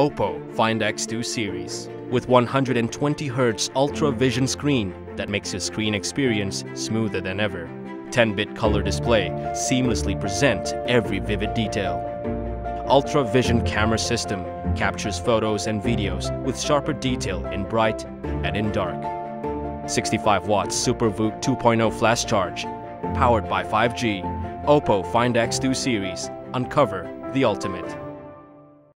Oppo Find X2 series with 120Hz Ultra Vision screen that makes your screen experience smoother than ever. 10-bit color display seamlessly present every vivid detail. Ultra Vision camera system captures photos and videos with sharper detail in bright and in dark. 65 watts SuperVOOC 2.0 flash charge, powered by 5G. Oppo Find X2 series, uncover the ultimate.